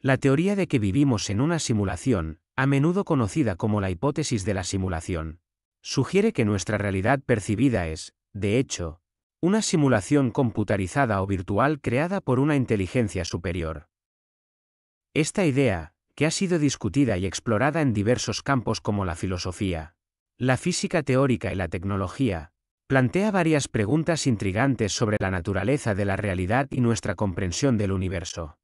La teoría de que vivimos en una simulación, a menudo conocida como la hipótesis de la simulación, sugiere que nuestra realidad percibida es, de hecho, una simulación computarizada o virtual creada por una inteligencia superior. Esta idea, que ha sido discutida y explorada en diversos campos como la filosofía, la física teórica y la tecnología, plantea varias preguntas intrigantes sobre la naturaleza de la realidad y nuestra comprensión del universo.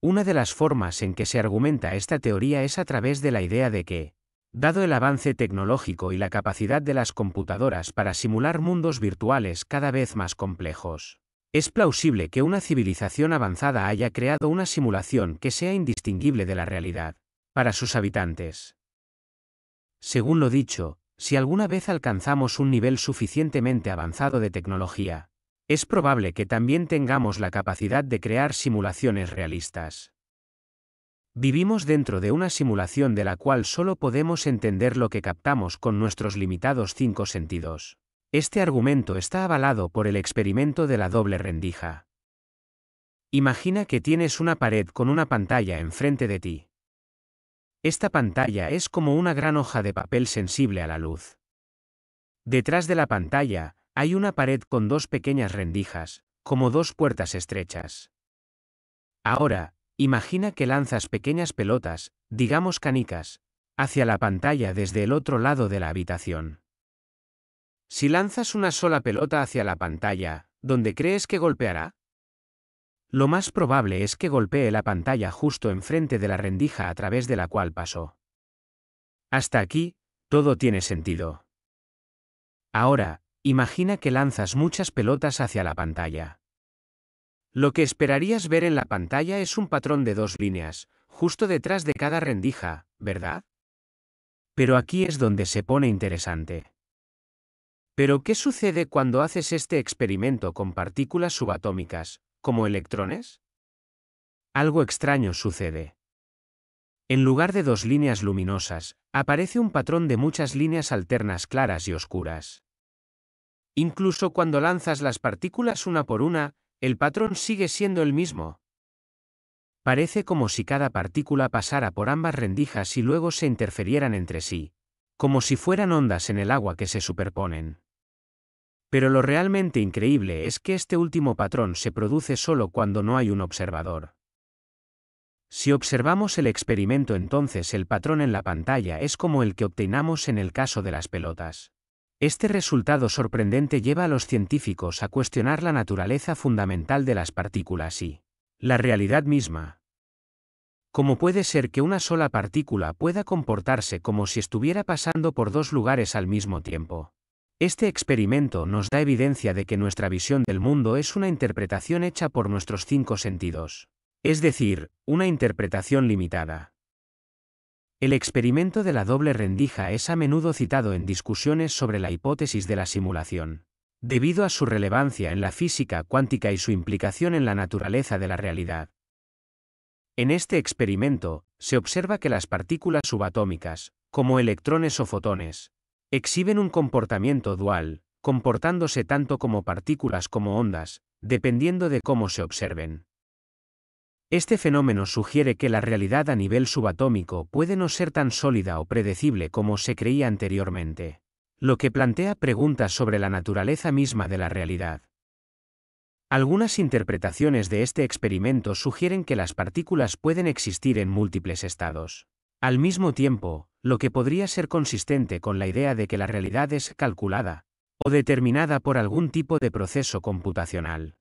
Una de las formas en que se argumenta esta teoría es a través de la idea de que, dado el avance tecnológico y la capacidad de las computadoras para simular mundos virtuales cada vez más complejos, es plausible que una civilización avanzada haya creado una simulación que sea indistinguible de la realidad, para sus habitantes. Según lo dicho, si alguna vez alcanzamos un nivel suficientemente avanzado de tecnología, es probable que también tengamos la capacidad de crear simulaciones realistas. Vivimos dentro de una simulación de la cual solo podemos entender lo que captamos con nuestros limitados cinco sentidos. Este argumento está avalado por el experimento de la doble rendija. Imagina que tienes una pared con una pantalla enfrente de ti. Esta pantalla es como una gran hoja de papel sensible a la luz. Detrás de la pantalla, hay una pared con dos pequeñas rendijas, como dos puertas estrechas. Ahora, imagina que lanzas pequeñas pelotas, digamos canicas, hacia la pantalla desde el otro lado de la habitación. Si lanzas una sola pelota hacia la pantalla, ¿dónde crees que golpeará? Lo más probable es que golpee la pantalla justo enfrente de la rendija a través de la cual pasó. Hasta aquí, todo tiene sentido. Ahora, Imagina que lanzas muchas pelotas hacia la pantalla. Lo que esperarías ver en la pantalla es un patrón de dos líneas, justo detrás de cada rendija, ¿verdad? Pero aquí es donde se pone interesante. ¿Pero qué sucede cuando haces este experimento con partículas subatómicas, como electrones? Algo extraño sucede. En lugar de dos líneas luminosas, aparece un patrón de muchas líneas alternas claras y oscuras. Incluso cuando lanzas las partículas una por una, el patrón sigue siendo el mismo. Parece como si cada partícula pasara por ambas rendijas y luego se interferieran entre sí, como si fueran ondas en el agua que se superponen. Pero lo realmente increíble es que este último patrón se produce solo cuando no hay un observador. Si observamos el experimento entonces el patrón en la pantalla es como el que obtenamos en el caso de las pelotas. Este resultado sorprendente lleva a los científicos a cuestionar la naturaleza fundamental de las partículas y la realidad misma. ¿Cómo puede ser que una sola partícula pueda comportarse como si estuviera pasando por dos lugares al mismo tiempo? Este experimento nos da evidencia de que nuestra visión del mundo es una interpretación hecha por nuestros cinco sentidos. Es decir, una interpretación limitada. El experimento de la doble rendija es a menudo citado en discusiones sobre la hipótesis de la simulación, debido a su relevancia en la física cuántica y su implicación en la naturaleza de la realidad. En este experimento, se observa que las partículas subatómicas, como electrones o fotones, exhiben un comportamiento dual, comportándose tanto como partículas como ondas, dependiendo de cómo se observen. Este fenómeno sugiere que la realidad a nivel subatómico puede no ser tan sólida o predecible como se creía anteriormente, lo que plantea preguntas sobre la naturaleza misma de la realidad. Algunas interpretaciones de este experimento sugieren que las partículas pueden existir en múltiples estados. Al mismo tiempo, lo que podría ser consistente con la idea de que la realidad es calculada, o determinada por algún tipo de proceso computacional.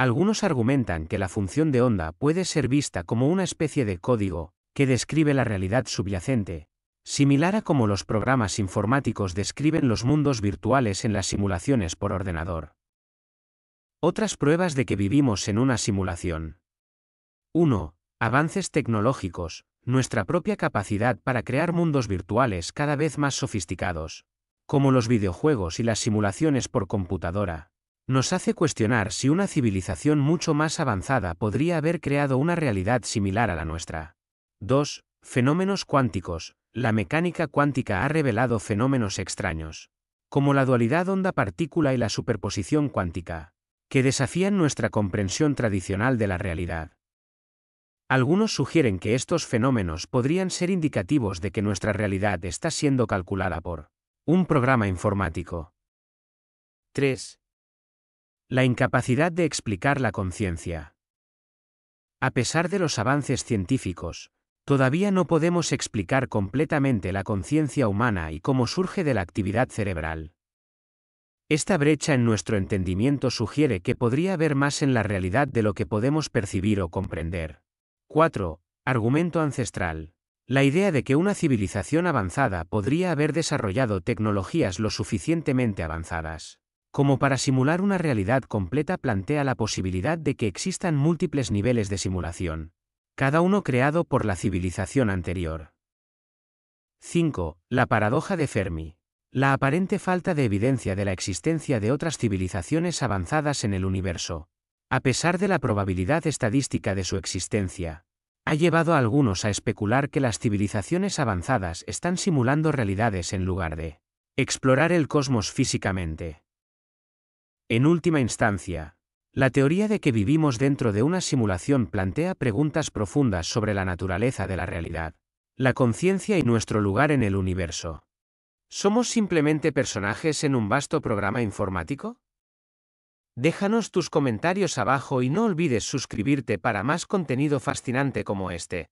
Algunos argumentan que la función de onda puede ser vista como una especie de código, que describe la realidad subyacente, similar a como los programas informáticos describen los mundos virtuales en las simulaciones por ordenador. Otras pruebas de que vivimos en una simulación. 1. Avances tecnológicos, nuestra propia capacidad para crear mundos virtuales cada vez más sofisticados, como los videojuegos y las simulaciones por computadora, nos hace cuestionar si una civilización mucho más avanzada podría haber creado una realidad similar a la nuestra. 2. Fenómenos cuánticos. La mecánica cuántica ha revelado fenómenos extraños, como la dualidad onda-partícula y la superposición cuántica, que desafían nuestra comprensión tradicional de la realidad. Algunos sugieren que estos fenómenos podrían ser indicativos de que nuestra realidad está siendo calculada por un programa informático. 3. La incapacidad de explicar la conciencia. A pesar de los avances científicos, todavía no podemos explicar completamente la conciencia humana y cómo surge de la actividad cerebral. Esta brecha en nuestro entendimiento sugiere que podría haber más en la realidad de lo que podemos percibir o comprender. 4. Argumento ancestral. La idea de que una civilización avanzada podría haber desarrollado tecnologías lo suficientemente avanzadas como para simular una realidad completa plantea la posibilidad de que existan múltiples niveles de simulación, cada uno creado por la civilización anterior. 5. La paradoja de Fermi. La aparente falta de evidencia de la existencia de otras civilizaciones avanzadas en el universo, a pesar de la probabilidad estadística de su existencia, ha llevado a algunos a especular que las civilizaciones avanzadas están simulando realidades en lugar de explorar el cosmos físicamente. En última instancia, la teoría de que vivimos dentro de una simulación plantea preguntas profundas sobre la naturaleza de la realidad, la conciencia y nuestro lugar en el universo. ¿Somos simplemente personajes en un vasto programa informático? Déjanos tus comentarios abajo y no olvides suscribirte para más contenido fascinante como este.